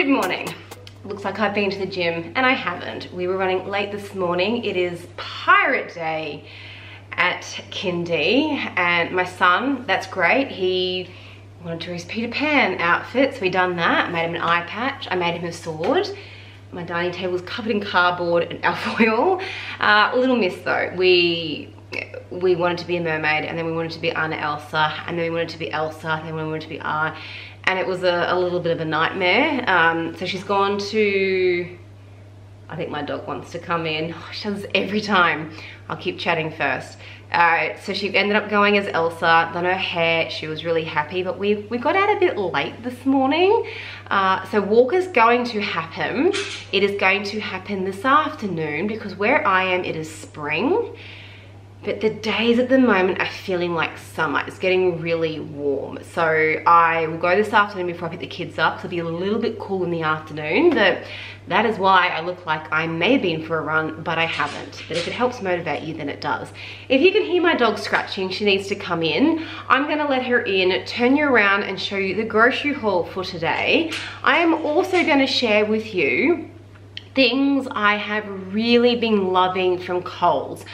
Good morning. Looks like I've been to the gym and I haven't. We were running late this morning. It is pirate day at Kindy and my son, that's great. He wanted to wear his Peter Pan outfit, so we done that. Made him an eye patch. I made him a sword. My dining table is covered in cardboard and alfoil. Uh, a little miss though. We we wanted to be a mermaid and then we wanted to be Anna Elsa and then we wanted to be Elsa and then we wanted to be Anna and it was a, a little bit of a nightmare. Um, so she's gone to, I think my dog wants to come in. Oh, she does every time. I'll keep chatting first. Uh, so she ended up going as Elsa, done her hair, she was really happy, but we, we got out a bit late this morning. Uh, so walk is going to happen. It is going to happen this afternoon because where I am, it is spring but the days at the moment are feeling like summer. It's getting really warm. So I will go this afternoon before I pick the kids up. So it'll be a little bit cool in the afternoon. But that is why I look like I may have been for a run, but I haven't. But if it helps motivate you, then it does. If you can hear my dog scratching, she needs to come in. I'm gonna let her in, turn you around and show you the grocery haul for today. I am also gonna share with you things I have really been loving from Coles.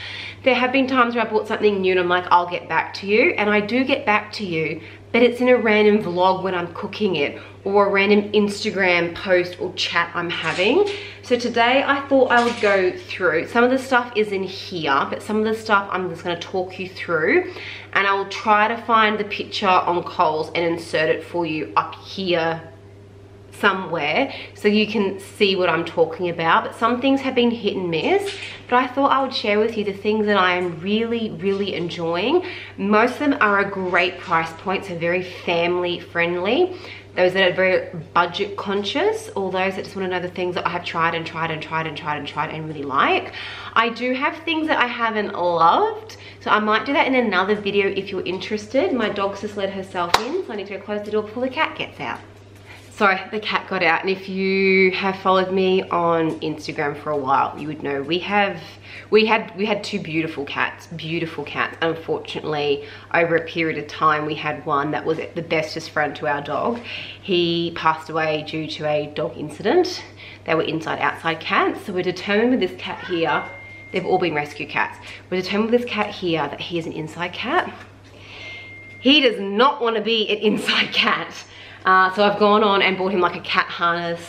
There have been times where I bought something new and I'm like, I'll get back to you. And I do get back to you, but it's in a random vlog when I'm cooking it or a random Instagram post or chat I'm having. So today I thought I would go through, some of the stuff is in here, but some of the stuff I'm just gonna talk you through and I will try to find the picture on Coles and insert it for you up here somewhere so you can see what I'm talking about. But some things have been hit and miss. But I thought I would share with you the things that I am really, really enjoying. Most of them are a great price point, so very family friendly. Those that are very budget conscious or those that just want to know the things that I have tried and tried and tried and tried and tried and really like. I do have things that I haven't loved. So I might do that in another video if you're interested. My dog's just let herself in, so I need to go close the door before the cat gets out sorry the cat got out and if you have followed me on instagram for a while you would know we have we had we had two beautiful cats beautiful cats. Unfortunately over a period of time we had one that was the bestest friend to our dog. He passed away due to a dog incident. They were inside outside cats. So we're determined with this cat here they've all been rescue cats. We're determined with this cat here that he is an inside cat. He does not want to be an inside cat uh, so I've gone on and bought him like a cat harness.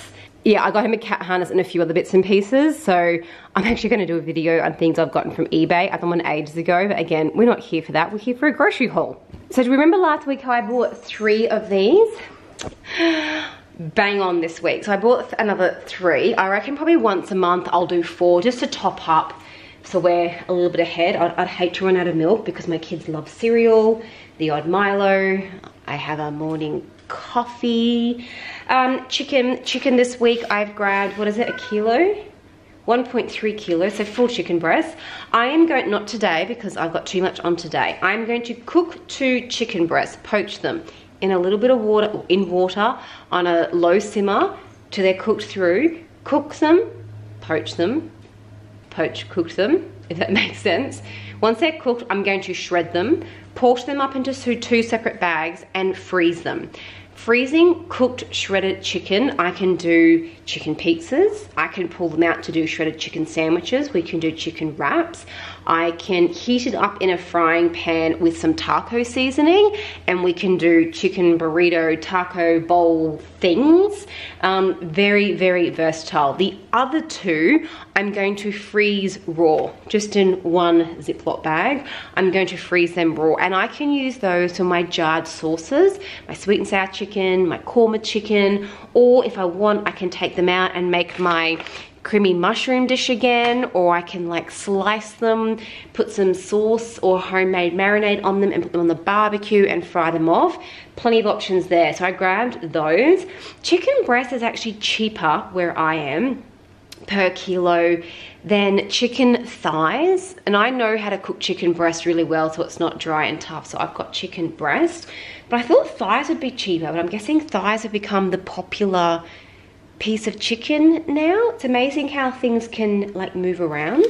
Yeah, I got him a cat harness and a few other bits and pieces. So I'm actually gonna do a video on things I've gotten from eBay. I got one ages ago, but again, we're not here for that. We're here for a grocery haul. So do you remember last week how I bought three of these? Bang on this week. So I bought another three. I reckon probably once a month I'll do four just to top up so we're a little bit ahead. I'd, I'd, hate to run out of milk because my kids love cereal, the odd Milo. I have a morning coffee. Um, chicken, chicken this week I've grabbed, what is it, a kilo? 1.3 kilos, so full chicken breast. I am going, not today because I've got too much on today. I'm going to cook two chicken breasts, poach them in a little bit of water, in water on a low simmer till they're cooked through. Cook them, poach them, poach, cook them, if that makes sense. Once they're cooked, I'm going to shred them, portion them up into two separate bags and freeze them. Freezing cooked shredded chicken, I can do chicken pizzas. I can pull them out to do shredded chicken sandwiches. We can do chicken wraps. I can heat it up in a frying pan with some taco seasoning and we can do chicken burrito, taco bowl things. Um, very, very versatile. The other two, I'm going to freeze raw, just in one Ziploc bag. I'm going to freeze them raw and I can use those for my jarred sauces, my sweet and sour chicken, my korma chicken, or if I want, I can take them out and make my creamy mushroom dish again or I can like slice them, put some sauce or homemade marinade on them and put them on the barbecue and fry them off. Plenty of options there. So I grabbed those. Chicken breast is actually cheaper where I am per kilo than chicken thighs and I know how to cook chicken breast really well so it's not dry and tough so I've got chicken breast but I thought thighs would be cheaper but I'm guessing thighs have become the popular piece of chicken now. It's amazing how things can like move around.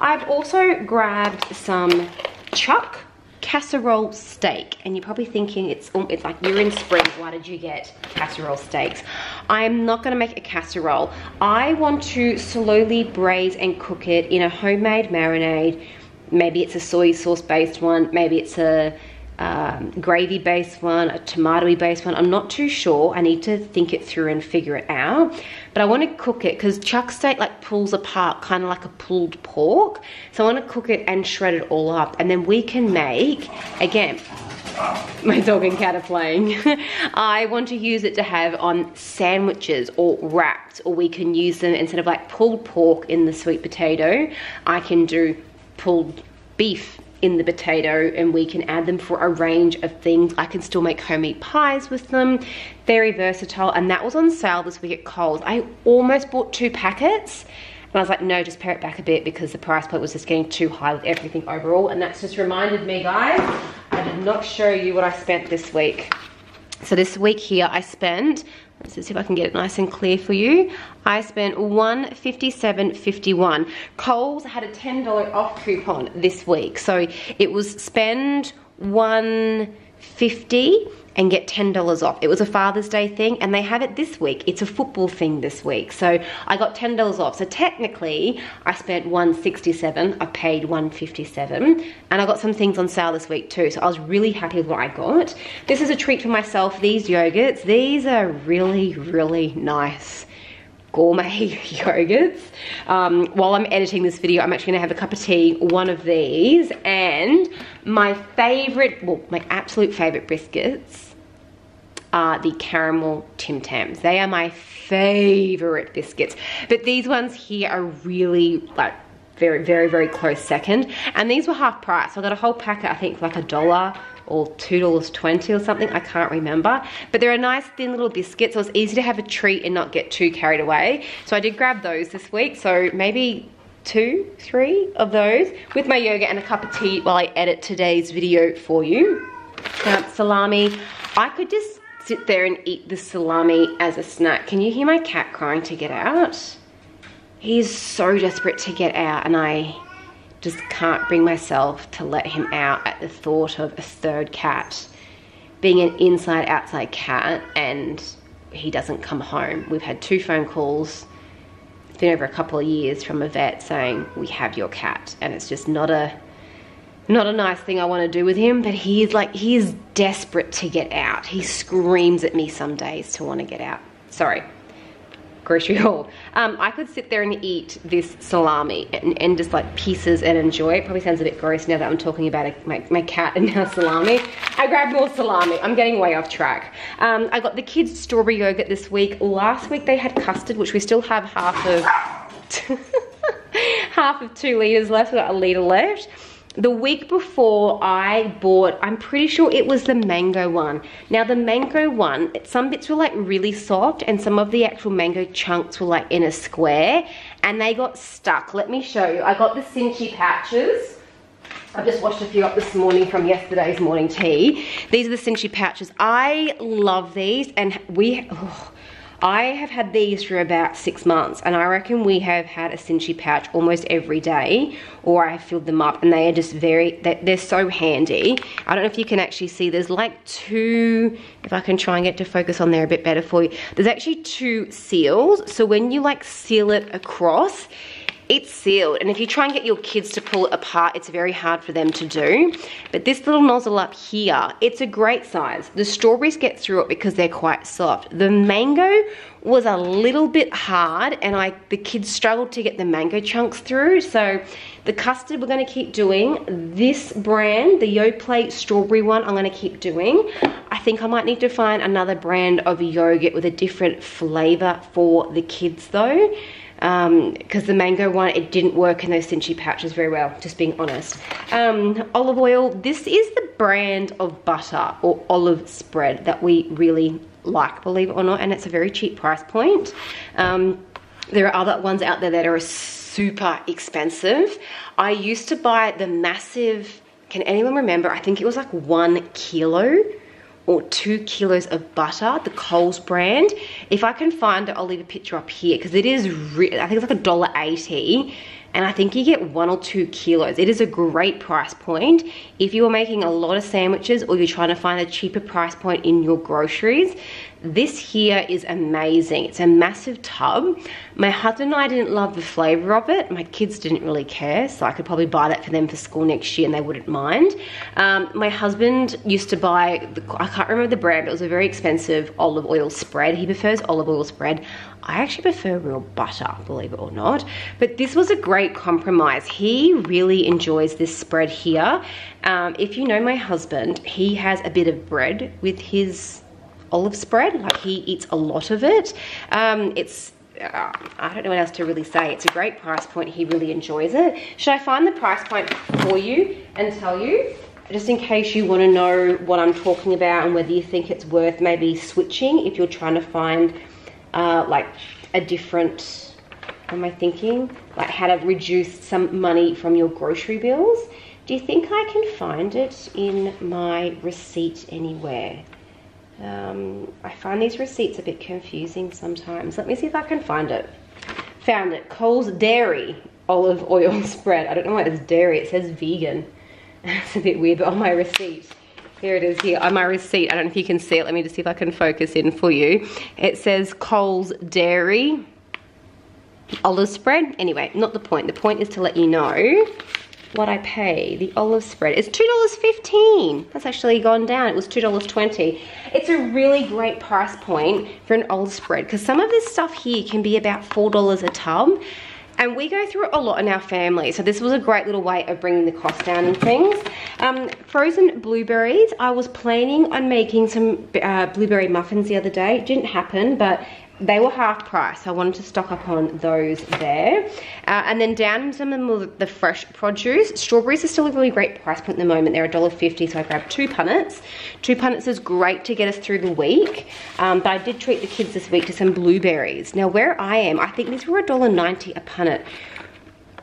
I've also grabbed some chuck casserole steak and you're probably thinking it's um, it's like you're in spring why did you get casserole steaks I am not gonna make a casserole. I want to slowly braise and cook it in a homemade marinade. Maybe it's a soy sauce based one, maybe it's a um, gravy based one, a tomato based one. I'm not too sure. I need to think it through and figure it out. But I want to cook it because chuck steak like pulls apart kind of like a pulled pork. So I want to cook it and shred it all up. And then we can make, again, my dog and cat are playing. I want to use it to have on sandwiches or wraps or we can use them instead of like pulled pork in the sweet potato. I can do pulled beef in the potato and we can add them for a range of things. I can still make homemade pies with them. Very versatile and that was on sale this week at Coles. I almost bought two packets and I was like, no, just pare it back a bit because the price point was just getting too high with everything overall. And that's just reminded me, guys, I did not show you what I spent this week. So this week here, I spent Let's see if I can get it nice and clear for you. I spent $157.51. Coles had a $10 off coupon this week. So it was spend 150 and get $10 off. It was a Father's Day thing and they have it this week. It's a football thing this week. So I got $10 off. So technically I spent 167, I paid 157 and I got some things on sale this week too. So I was really happy with what I got. This is a treat for myself, these yogurts. These are really, really nice gourmet yogurts. Um, while I'm editing this video, I'm actually gonna have a cup of tea, one of these, and my favorite, well, my absolute favorite biscuits are the caramel Tim Tams. They are my favorite biscuits. But these ones here are really like very, very, very close second. And these were half price. So I got a whole packet, I think like a dollar or $2.20 or something, I can't remember. But they're a nice thin little biscuit, so it's easy to have a treat and not get too carried away. So I did grab those this week, so maybe two, three of those with my yogurt and a cup of tea while I edit today's video for you. Salami, I could just sit there and eat the salami as a snack. Can you hear my cat crying to get out? He's so desperate to get out and I just can't bring myself to let him out at the thought of a third cat being an inside outside cat and he doesn't come home. We've had two phone calls. It's been over a couple of years from a vet saying we have your cat and it's just not a not a nice thing I want to do with him, but he is like, he is desperate to get out. He screams at me some days to want to get out. Sorry, grocery haul. Um, I could sit there and eat this salami and, and, just like pieces and enjoy it. Probably sounds a bit gross now that I'm talking about a, my, my cat and now salami. I grabbed more salami. I'm getting way off track. Um, I got the kids strawberry yogurt this week. Last week they had custard, which we still have half of, half of two liters left. We've got a liter left the week before I bought, I'm pretty sure it was the mango one. Now the mango one, some bits were like really soft and some of the actual mango chunks were like in a square and they got stuck. Let me show you. I got the Sinchie pouches. I've just washed a few up this morning from yesterday's morning tea. These are the Sinchie pouches. I love these and we, oh, I have had these for about six months and I reckon we have had a Sinchie pouch almost every day or I filled them up and they are just very, they're so handy. I don't know if you can actually see, there's like two, if I can try and get to focus on there a bit better for you. There's actually two seals. So when you like seal it across, it's sealed and if you try and get your kids to pull it apart it's very hard for them to do. But this little nozzle up here it's a great size. The strawberries get through it because they're quite soft. The mango was a little bit hard and I the kids struggled to get the mango chunks through. So the custard we're going to keep doing this brand the Yoplait strawberry one I'm going to keep doing. I think I might need to find another brand of yogurt with a different flavor for the kids though because um, the mango one, it didn't work in those Sinchie pouches very well, just being honest. Um, olive oil, this is the brand of butter or olive spread that we really like, believe it or not, and it's a very cheap price point. Um, there are other ones out there that are super expensive. I used to buy the massive, can anyone remember? I think it was like one kilo or two kilos of butter, the Coles brand. If I can find it, I'll leave a picture up here because it is, I think it's like a dollar eighty, and I think you get one or two kilos. It is a great price point. If you are making a lot of sandwiches or you're trying to find a cheaper price point in your groceries, This here is amazing. It's a massive tub. My husband and I didn't love the flavor of it. My kids didn't really care, so I could probably buy that for them for school next year and they wouldn't mind. Um, my husband used to buy, the, I can't remember the brand, it was a very expensive olive oil spread. He prefers olive oil spread. I actually prefer real butter, believe it or not. But this was a great compromise. He really enjoys this spread here. Um, if you know my husband, he has a bit of bread with his olive spread. Like he eats a lot of it. Um, it's uh, I don't know what else to really say. It's a great price point. He really enjoys it. Should I find the price point for you and tell you? Just in case you want to know what I'm talking about and whether you think it's worth maybe switching if you're trying to find uh, like a different, what am I thinking? Like how to reduce some money from your grocery bills. Do you think I can find it in my receipt anywhere? Um, I find these receipts a bit confusing sometimes. Let me see if I can find it. Found it. Coles Dairy olive oil spread. I don't know why it's dairy. It says vegan. That's a bit weird, but on my receipt. Here it is here on my receipt. I don't know if you can see it. Let me just see if I can focus in for you. It says Coles Dairy olive spread. Anyway, not the point. The point is to let you know what I pay. The olive spread is $2.15. That's actually gone down. It was $2.20. It's a really great price point for an olive spread because some of this stuff here can be about $4 a tub. And we go through a lot in our family. So this was a great little way of bringing the cost down and things. Um, frozen blueberries. I was planning on making some uh, blueberry muffins the other day. It didn't happen, but they were half price. I wanted to stock up on those there. Uh, and then down some of the fresh produce. Strawberries are still a really great price point at the moment. They're $1.50, so I grabbed two punnets. Two punnets is great to get us through the week. Um, but I did treat the kids this week to some blueberries. Now where I am, I think these were $1.90 a punnet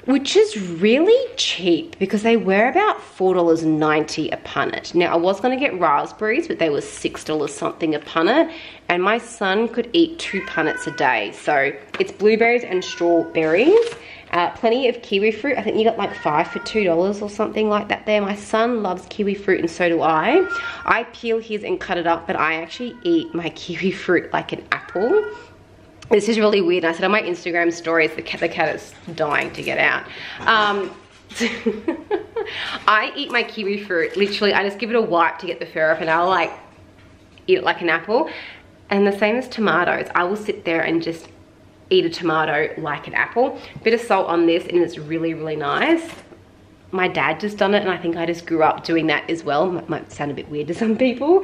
which is really cheap because they were about $4.90 a punnet. Now, I was going to get raspberries, but they were $6 something a punnet, and my son could eat two punnets a day. So it's blueberries and strawberries. Uh, plenty of kiwi fruit. I think you got like five for $2 or something like that there. My son loves kiwi fruit and so do I. I peel his and cut it up, but I actually eat my kiwi fruit like an apple this is really weird. And I said on my Instagram stories, the cat, the cat is dying to get out. Um, I eat my kiwi fruit, literally, I just give it a wipe to get the fur off and I'll like eat it like an apple. And the same as tomatoes, I will sit there and just eat a tomato like an apple. Bit of salt on this and it's really, really nice my dad just done it and I think I just grew up doing that as well. Might, might sound a bit weird to some people.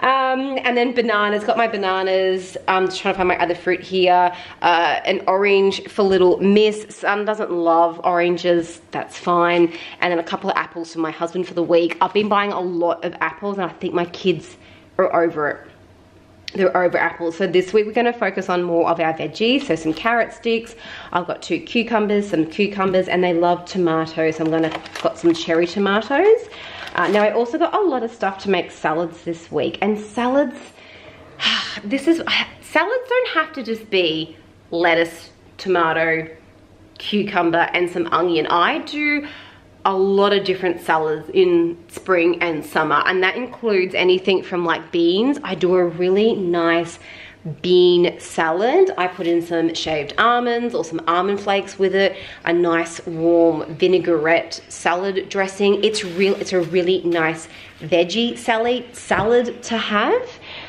Um, and then bananas, got my bananas. I'm just trying to find my other fruit here. Uh, an orange for little miss. Son doesn't love oranges, that's fine. And then a couple of apples for my husband for the week. I've been buying a lot of apples and I think my kids are over it they're over apples. So this week we're gonna focus on more of our veggies. So some carrot sticks. I've got two cucumbers, some cucumbers, and they love tomatoes. I'm gonna got some cherry tomatoes. Uh, now I also got a lot of stuff to make salads this week. And salads, this is, salads don't have to just be lettuce, tomato, cucumber, and some onion. I do a lot of different salads in spring and summer and that includes anything from like beans. I do a really nice bean salad. I put in some shaved almonds or some almond flakes with it, a nice warm vinaigrette salad dressing. It's real. It's a really nice veggie salad salad to have.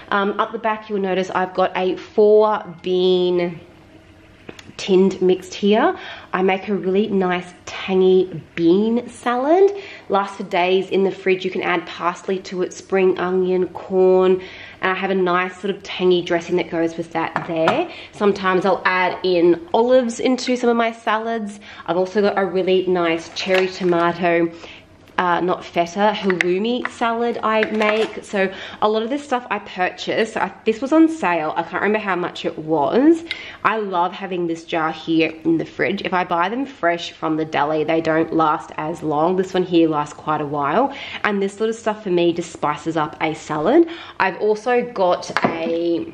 Um, up the back you'll notice I've got a four bean tinned mixed here. I make a really nice tangy bean salad. Lasts for days in the fridge. You can add parsley to it, spring onion, corn. And I have a nice sort of tangy dressing that goes with that there. Sometimes I'll add in olives into some of my salads. I've also got a really nice cherry tomato uh, not feta, halloumi salad I make. So a lot of this stuff I purchased. I, this was on sale. I can't remember how much it was. I love having this jar here in the fridge. If I buy them fresh from the deli, they don't last as long. This one here lasts quite a while. And this sort of stuff for me just spices up a salad. I've also got a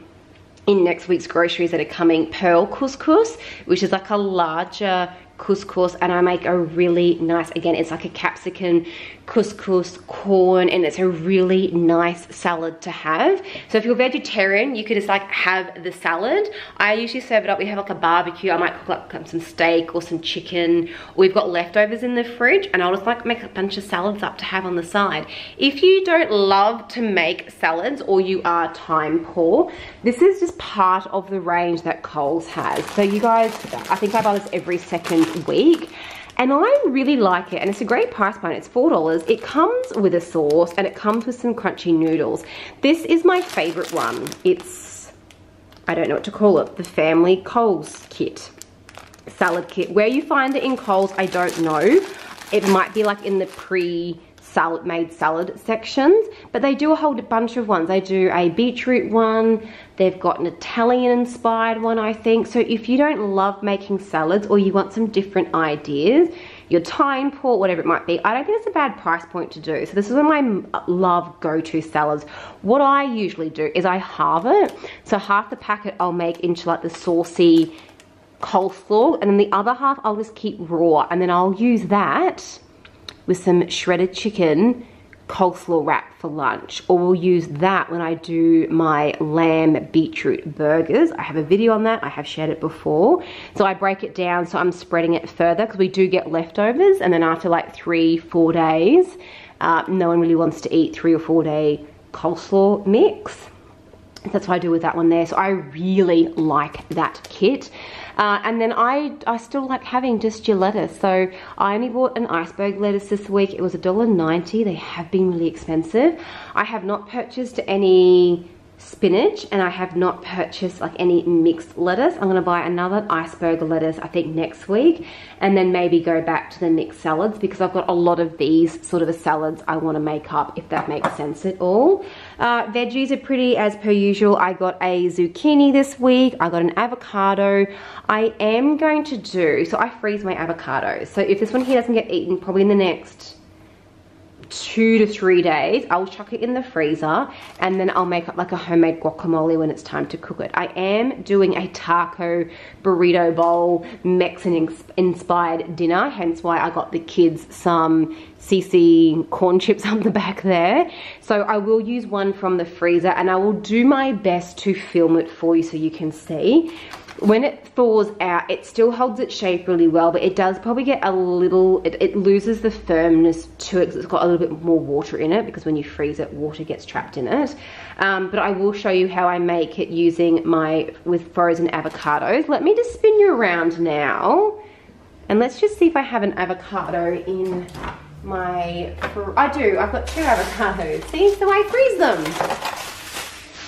in next week's groceries that are coming pearl couscous which is like a larger couscous and I make a really nice, again, it's like a capsicum couscous, corn, and it's a really nice salad to have. So if you're vegetarian, you could just like have the salad. I usually serve it up, we have like a barbecue, I might cook like um, some steak or some chicken. We've got leftovers in the fridge and I'll just like make a bunch of salads up to have on the side. If you don't love to make salads or you are time poor, this is just part of the range that Coles has. So you guys, I think I buy this every second week and I really like it and it's a great price point it's four dollars. It comes with a sauce and it comes with some crunchy noodles. This is my favorite one. It's I don't know what to call it the family Coles kit. Salad kit. Where you find it in Coles I don't know. It might be like in the pre salad made salad sections but they do a whole bunch of ones. They do a beetroot one they've got an Italian inspired one I think. So if you don't love making salads or you want some different ideas your time poor whatever it might be I don't think it's a bad price point to do. So this is one of my uh, love go-to salads. What I usually do is I halve it. So half the packet I'll make into like the saucy coleslaw and then the other half I'll just keep raw. And then I'll use that with some shredded chicken coleslaw wrap for lunch or we'll use that when I do my lamb beetroot burgers. I have a video on that. I have shared it before. So I break it down so I'm spreading it further because we do get leftovers and then after like three four days uh, no one really wants to eat three or four day coleslaw mix. That's what I do with that one there. So I really like that kit uh, and then I, I still like having just your lettuce. So I only bought an iceberg lettuce this week. It was $1.90. They have been really expensive. I have not purchased any spinach and I have not purchased like any mixed lettuce. I'm gonna buy another iceberg lettuce I think next week and then maybe go back to the mixed salads because I've got a lot of these sort of salads I wanna make up if that makes sense at all. Uh, veggies are pretty as per usual. I got a zucchini this week. I got an avocado. I am going to do, so I freeze my avocados. So if this one here doesn't get eaten probably in the next two to three days. I'll chuck it in the freezer and then I'll make up like a homemade guacamole when it's time to cook it. I am doing a taco burrito bowl Mexican inspired dinner, hence why I got the kids some CC corn chips on the back there. So I will use one from the freezer and I will do my best to film it for you so you can see when it thaws out, it still holds its shape really well, but it does probably get a little, it, it loses the firmness to it because it's got a little bit more water in it because when you freeze it, water gets trapped in it. Um, but I will show you how I make it using my, with frozen avocados. Let me just spin you around now. And let's just see if I have an avocado in my, I do, I've got two avocados. See, so I freeze them.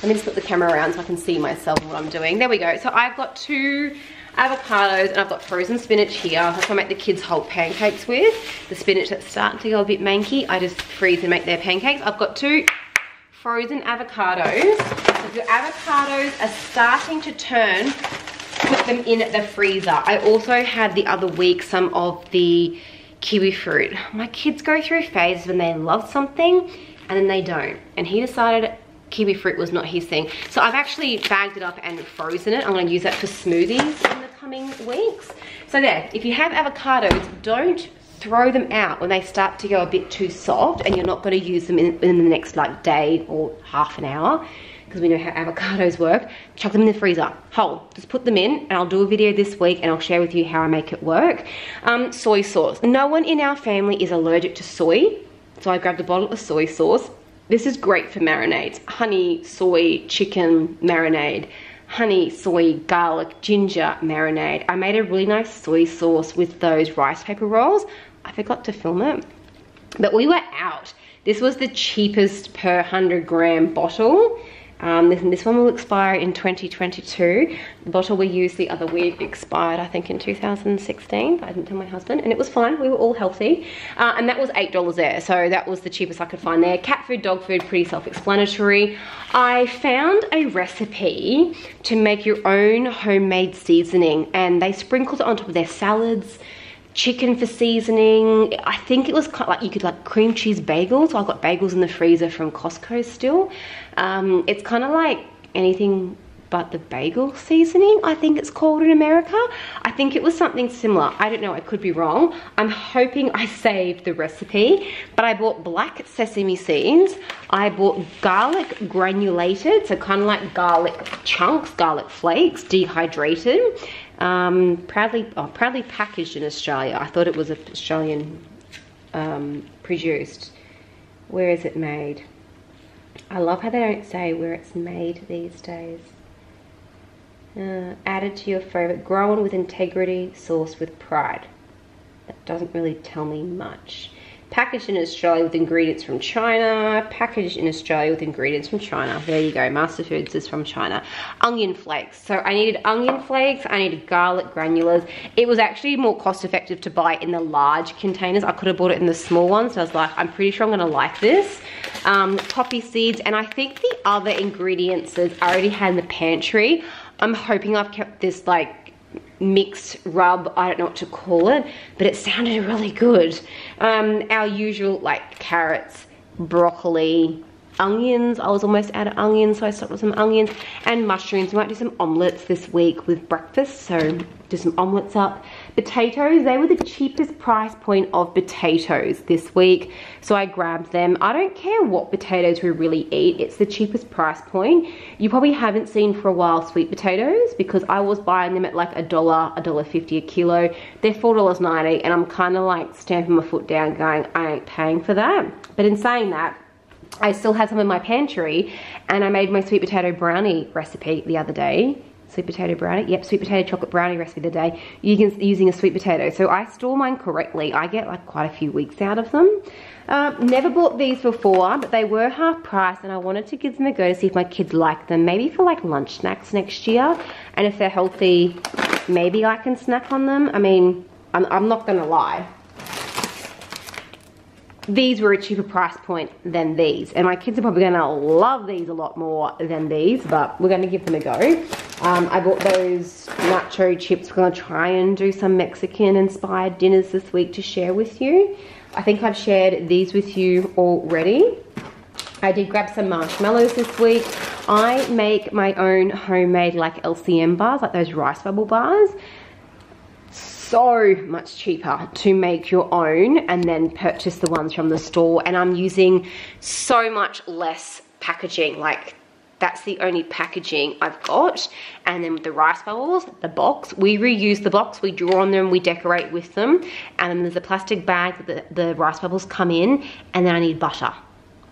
Let me just put the camera around so I can see myself and what I'm doing. There we go. So I've got two avocados and I've got frozen spinach here. That's what I make the kids whole pancakes with. The spinach that's starting to go a bit manky, I just freeze and make their pancakes. I've got two frozen avocados. If your avocados are starting to turn, put them in the freezer. I also had the other week some of the kiwi fruit. My kids go through phases when they love something and then they don't. And he decided kiwi fruit was not his thing. So I've actually bagged it up and frozen it. I'm gonna use that for smoothies in the coming weeks. So there, if you have avocados, don't throw them out when they start to go a bit too soft and you're not gonna use them in, in the next like day or half an hour because we know how avocados work, chuck them in the freezer, whole. Just put them in and I'll do a video this week and I'll share with you how I make it work. Um, soy sauce. No one in our family is allergic to soy. So I grabbed a bottle of soy sauce, this is great for marinades. Honey, soy, chicken marinade. Honey, soy, garlic, ginger marinade. I made a really nice soy sauce with those rice paper rolls. I forgot to film it. But we were out. This was the cheapest per 100 gram bottle. Um, this, this one will expire in 2022. The bottle we used the other week expired, I think, in 2016. I didn't tell my husband, and it was fine. We were all healthy. Uh, and that was $8 there, so that was the cheapest I could find there. Cat food, dog food, pretty self-explanatory. I found a recipe to make your own homemade seasoning, and they sprinkled it on top of their salads, chicken for seasoning. I think it was kind of like you could like cream cheese bagels. I've got bagels in the freezer from Costco still. Um, it's kind of like anything but the bagel seasoning, I think it's called in America. I think it was something similar. I don't know, I could be wrong. I'm hoping I saved the recipe, but I bought black sesame seeds. I bought garlic granulated, so kind of like garlic chunks, garlic flakes, dehydrated. Um, proudly, oh, proudly packaged in Australia. I thought it was Australian um, produced. Where is it made? I love how they don't say where it's made these days. Uh, added to your favorite, grown with integrity, sourced with pride. That doesn't really tell me much. Packaged in Australia with ingredients from China. Packaged in Australia with ingredients from China. There you go, Master Foods is from China. Onion flakes. So I needed onion flakes, I needed garlic granulars. It was actually more cost effective to buy in the large containers. I could have bought it in the small ones. So I was like, I'm pretty sure I'm gonna like this. Um, poppy seeds, and I think the other ingredients I already had in the pantry. I'm hoping I've kept this like mixed rub, I don't know what to call it, but it sounded really good. Um, our usual like carrots, broccoli, onions. I was almost out of onions, so I stopped with some onions and mushrooms. We might do some omelets this week with breakfast, so do some omelets up. Potatoes, they were the cheapest price point of potatoes this week, so I grabbed them. I don't care what potatoes we really eat, it's the cheapest price point. You probably haven't seen for a while sweet potatoes because I was buying them at like a dollar, a dollar fifty a kilo. They're $4.90 and I'm kind of like stamping my foot down going, I ain't paying for that. But in saying that, I still had some in my pantry and I made my sweet potato brownie recipe the other day. Sweet potato brownie, yep, sweet potato chocolate brownie recipe the day using a sweet potato. So I store mine correctly. I get like quite a few weeks out of them. Uh, never bought these before, but they were half price and I wanted to give them a go to see if my kids like them. Maybe for like lunch snacks next year. And if they're healthy, maybe I can snack on them. I mean, I'm, I'm not gonna lie these were a cheaper price point than these. And my kids are probably gonna love these a lot more than these, but we're gonna give them a go. Um, I bought those nacho chips. We're gonna try and do some Mexican inspired dinners this week to share with you. I think I've shared these with you already. I did grab some marshmallows this week. I make my own homemade like LCM bars, like those rice bubble bars so much cheaper to make your own and then purchase the ones from the store. And I'm using so much less packaging. Like that's the only packaging I've got. And then with the rice bubbles the box we reuse the box we draw on them we decorate with them. And then there's a plastic bag that the, the rice bubbles come in and then I need butter.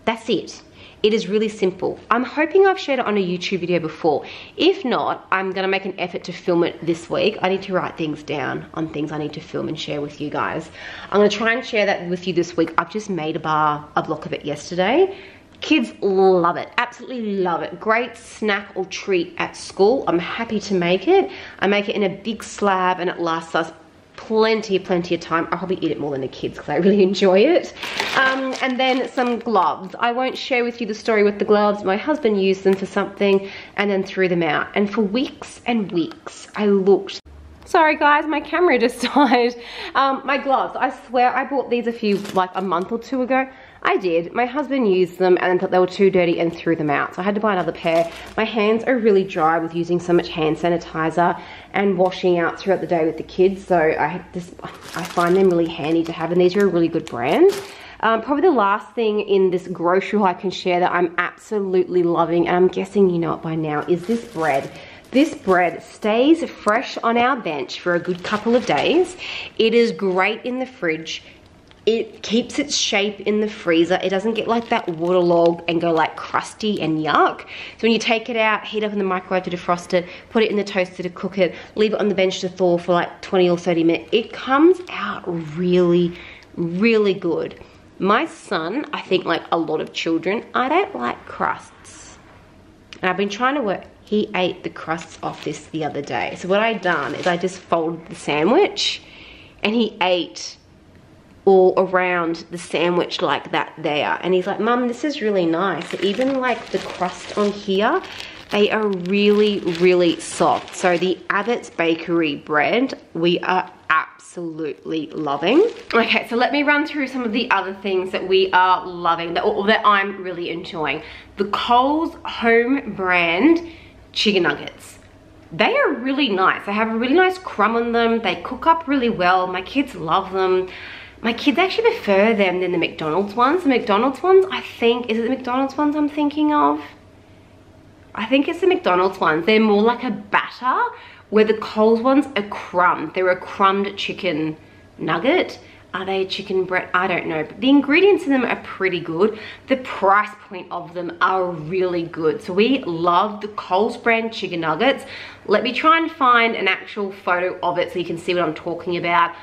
That's it it is really simple. I'm hoping I've shared it on a YouTube video before. If not, I'm gonna make an effort to film it this week. I need to write things down on things I need to film and share with you guys. I'm gonna try and share that with you this week. I've just made a bar, a block of it yesterday. Kids love it, absolutely love it. Great snack or treat at school. I'm happy to make it. I make it in a big slab and it lasts us plenty, plenty of time. I'll probably eat it more than the kids because I really enjoy it. Um, and then some gloves. I won't share with you the story with the gloves. My husband used them for something and then threw them out. And for weeks and weeks, I looked Sorry guys, my camera just died. Um, my gloves, I swear I bought these a few, like a month or two ago. I did. My husband used them and thought they were too dirty and threw them out. So I had to buy another pair. My hands are really dry with using so much hand sanitizer and washing out throughout the day with the kids. So I just, I find them really handy to have and these are a really good brand. Um, probably the last thing in this grocery haul I can share that I'm absolutely loving, and I'm guessing you know it by now, is this bread. This bread stays fresh on our bench for a good couple of days. It is great in the fridge it keeps its shape in the freezer. It doesn't get like that waterlogged and go like crusty and yuck. So when you take it out, heat up in the microwave to defrost it, put it in the toaster to cook it, leave it on the bench to thaw for like 20 or 30 minutes, it comes out really, really good. My son, I think like a lot of children, I don't like crusts. And I've been trying to work, he ate the crusts off this the other day. So what I done is I just folded the sandwich and he ate all around the sandwich like that there. And he's like, Mum, this is really nice. Even like the crust on here, they are really, really soft. So the Abbott's Bakery bread, we are absolutely loving. Okay, so let me run through some of the other things that we are loving, that, or that I'm really enjoying. The Coles home brand chicken nuggets. They are really nice. They have a really nice crumb on them. They cook up really well. My kids love them. My kids actually prefer them than the McDonald's ones. The McDonald's ones, I think, is it the McDonald's ones I'm thinking of? I think it's the McDonald's ones. They're more like a batter, where the Coles ones are crumb. They're a crumbed chicken nugget. Are they chicken breast? I don't know. But the ingredients in them are pretty good. The price point of them are really good. So we love the Coles brand chicken nuggets. Let me try and find an actual photo of it so you can see what I'm talking about.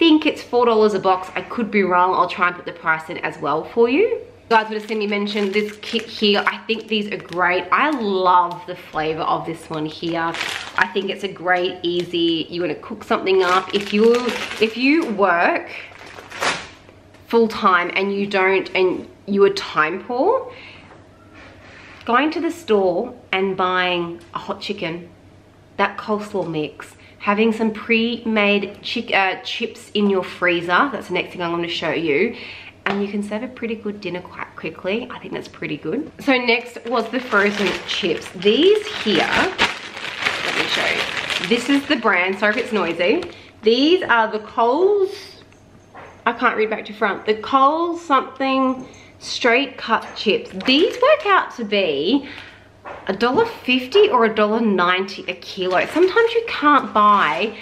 Think it's $4 a box. I could be wrong. I'll try and put the price in as well for you. Guys would have seen me mention this kit here. I think these are great. I love the flavor of this one here. I think it's a great easy you want to cook something up. If you if you work full-time and you don't and you are time poor going to the store and buying a hot chicken that coleslaw mix having some pre-made uh, chips in your freezer that's the next thing i'm going to show you and you can serve a pretty good dinner quite quickly. I think that's pretty good. So next was the frozen chips. These here, let me show you. This is the brand, sorry if it's noisy. These are the Coles, I can't read back to front, the Coles something straight cut chips. These work out to be a dollar fifty or a dollar ninety a kilo. Sometimes you can't buy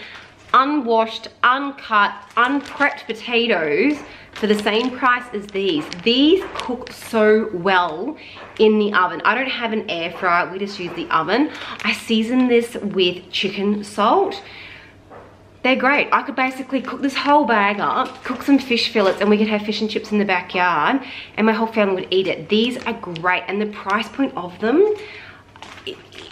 unwashed, uncut, unprepped potatoes for the same price as these. These cook so well in the oven. I don't have an air fryer, we just use the oven. I season this with chicken salt. They're great. I could basically cook this whole bag up, cook some fish fillets, and we could have fish and chips in the backyard, and my whole family would eat it. These are great, and the price point of them,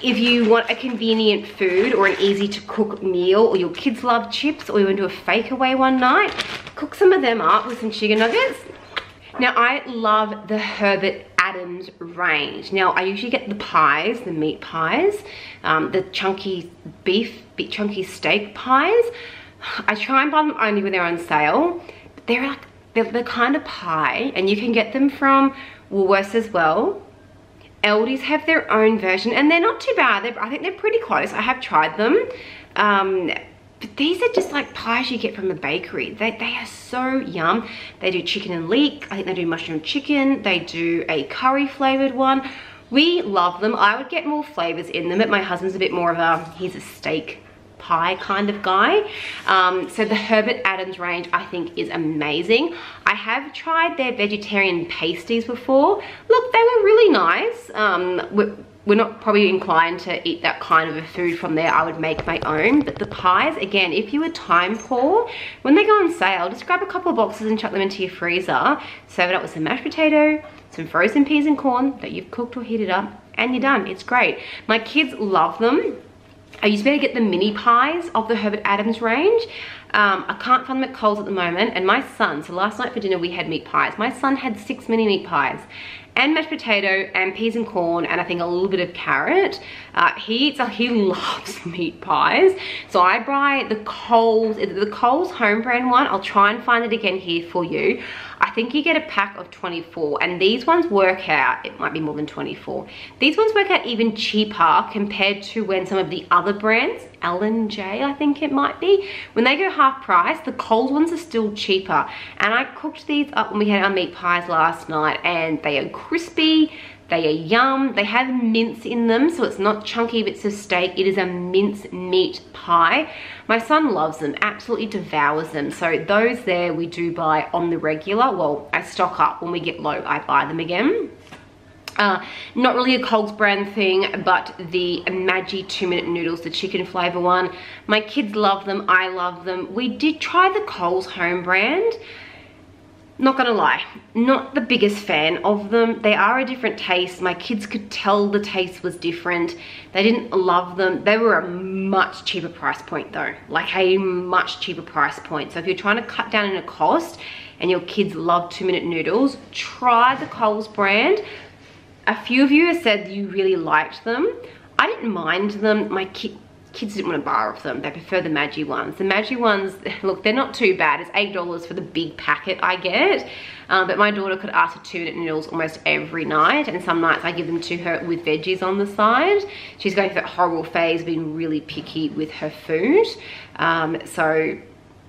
if you want a convenient food or an easy to cook meal or your kids love chips or you want to do a fake away one night, cook some of them up with some chicken nuggets. Now I love the Herbert Adams range. Now I usually get the pies, the meat pies, um, the chunky beef, big chunky steak pies. I try and buy them only when they're on sale. They're like, they're the kind of pie and you can get them from Woolworths as well. Aldi's have their own version and they're not too bad. They're, I think they're pretty close. I have tried them. Um, but these are just like pies you get from the bakery. They, they are so yum. They do chicken and leek. I think they do mushroom chicken. They do a curry flavored one. We love them. I would get more flavors in them, but my husband's a bit more of a, he's a steak pie kind of guy. Um, so the Herbert Adams range I think is amazing. I have tried their vegetarian pasties before. Look, they were really nice. Um, we're, not probably inclined to eat that kind of a food from there. I would make my own. But the pies, again, if you were time poor, when they go on sale, just grab a couple of boxes and chuck them into your freezer. Serve it up with some mashed potato, some frozen peas and corn that you've cooked or heated up, and you're done. It's great. My kids love them. I used to be able to get the mini pies of the Herbert Adams range. Um, I can't find them at Coles at the moment. And my son, so last night for dinner we had meat pies. My son had six mini meat pies and mashed potato and peas and corn and I think a little bit of carrot. Uh, he eats, he loves meat pies. So I buy the Coles, the Coles home brand one. I'll try and find it again here for you. I think you get a pack of 24 and these ones work out, it might be more than 24. These ones work out even cheaper compared to when some of the other brands, L&J think it might be, when they go half price, the cold ones are still cheaper. And I cooked these up when we had our meat pies last night and they are crispy, they are yum. They have mince in them, so it's not chunky bits of steak. It is a mince meat pie. My son loves them, absolutely devours them. So those there we do buy on the regular. Well, I stock up. When we get low, I buy them again. Uh, not really a Coles brand thing, but the Maggi two minute noodles, the chicken flavor one. My kids love them, I love them. We did try the Coles home brand not gonna lie, not the biggest fan of them. They are a different taste. My kids could tell the taste was different. They didn't love them. They were a much cheaper price point though, like a much cheaper price point. So if you're trying to cut down in a cost and your kids love two minute noodles, try the Coles brand. A few of you have said you really liked them. I didn't mind them. My kids kids didn't want to bar of them. They prefer the Maggi ones. The Maggi ones, look, they're not too bad. It's $8 for the big packet I get. Um, but my daughter could ask for two minute noodles almost every night. And some nights I give them to her with veggies on the side. She's going through that horrible phase being really picky with her food. Um, so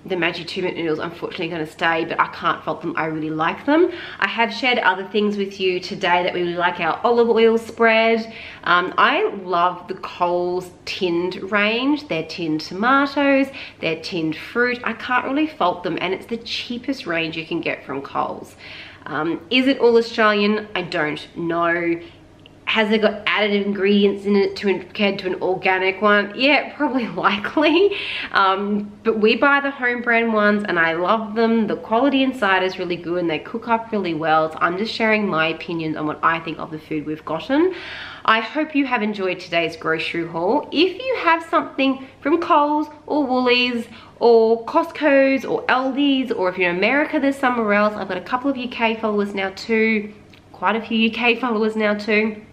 the Maggi two noodles unfortunately going to stay but I can't fault them. I really like them. I have shared other things with you today that we really like our olive oil spread. Um, I love the Coles tinned range. They're tinned tomatoes. They're tinned fruit. I can't really fault them and it's the cheapest range you can get from Coles. Um, is it all Australian? I don't know has it got added ingredients in it to compared to an organic one? Yeah, probably likely. Um, but we buy the home brand ones and I love them. The quality inside is really good and they cook up really well. So I'm just sharing my opinions on what I think of the food we've gotten. I hope you have enjoyed today's grocery haul. If you have something from Coles or Woolies or Costco's or Aldi's or if you're in America there's somewhere else. I've got a couple of UK followers now too. Quite a few UK followers now too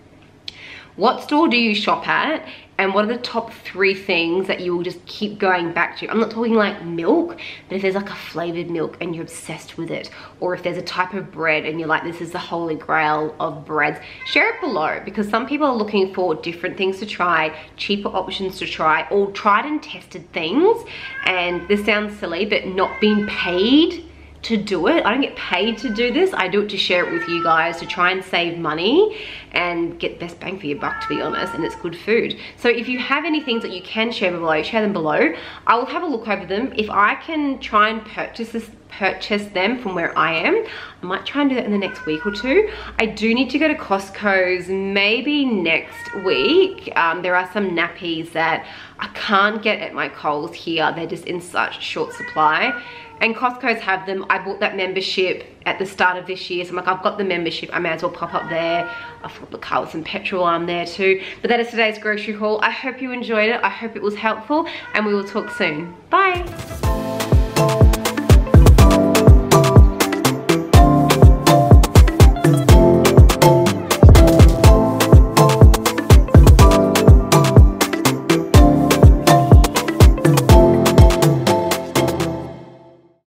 what store do you shop at? And what are the top three things that you will just keep going back to? I'm not talking like milk, but if there's like a flavored milk and you're obsessed with it, or if there's a type of bread and you're like, this is the holy grail of breads, share it below because some people are looking for different things to try, cheaper options to try, or tried and tested things. And this sounds silly, but not being paid to do it. I don't get paid to do this. I do it to share it with you guys to try and save money and get best bang for your buck to be honest and it's good food. So if you have any things that you can share below, share them below. I will have a look over them. If I can try and purchase this purchase them from where I am. I might try and do that in the next week or two. I do need to go to Costco's maybe next week. Um, there are some nappies that I can't get at my Coles here. They're just in such short supply and Costco's have them. I bought that membership at the start of this year. So I'm like, I've got the membership. I may as well pop up there. Fill up the car with some petrol on there too. But that is today's grocery haul. I hope you enjoyed it. I hope it was helpful and we will talk soon. Bye.